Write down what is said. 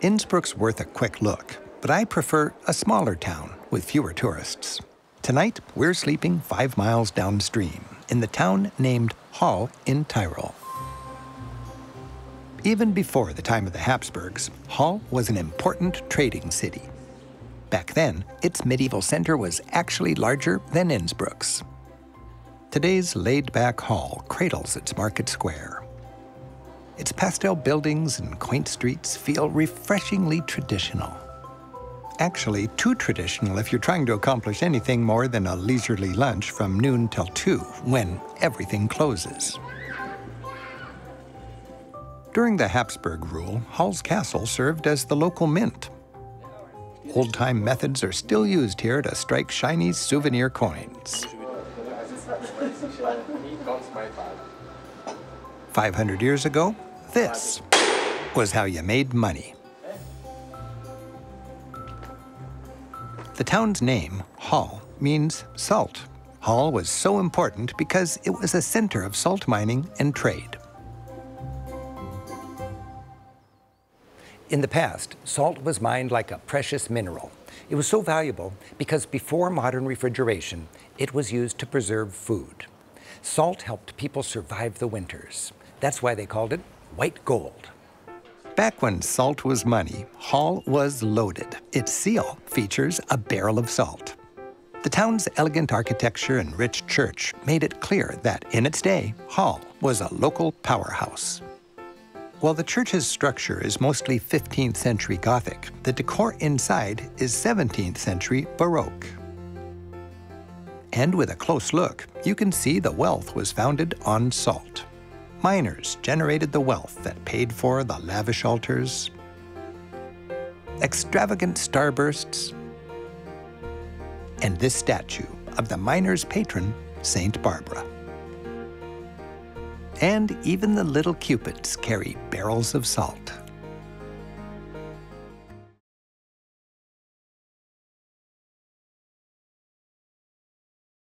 Innsbruck's worth a quick look, but I prefer a smaller town with fewer tourists. Tonight, we're sleeping five miles downstream in the town named Hall in Tirol. Even before the time of the Habsburgs, Hall was an important trading city. Back then, its medieval center was actually larger than Innsbruck's. Today's laid-back Hall cradles its market square. Its pastel buildings and quaint streets feel refreshingly traditional. Actually, too traditional if you're trying to accomplish anything more than a leisurely lunch from noon till 2, when everything closes. During the Habsburg rule, Hall's castle served as the local mint. Old-time methods are still used here to strike shiny souvenir coins. 500 years ago, this was how you made money. The town's name, Hall, means salt. Hall was so important because it was a center of salt mining and trade. In the past, salt was mined like a precious mineral. It was so valuable because before modern refrigeration, it was used to preserve food. Salt helped people survive the winters. That's why they called it white gold. Back when salt was money, Hall was loaded. Its seal features a barrel of salt. The town's elegant architecture and rich church made it clear that in its day, Hall was a local powerhouse. While the church's structure is mostly 15th century Gothic, the decor inside is 17th century Baroque. And with a close look, you can see the wealth was founded on salt. Miners generated the wealth that paid for the lavish altars, extravagant starbursts, and this statue of the miner's patron, St. Barbara. And even the little cupids carry barrels of salt.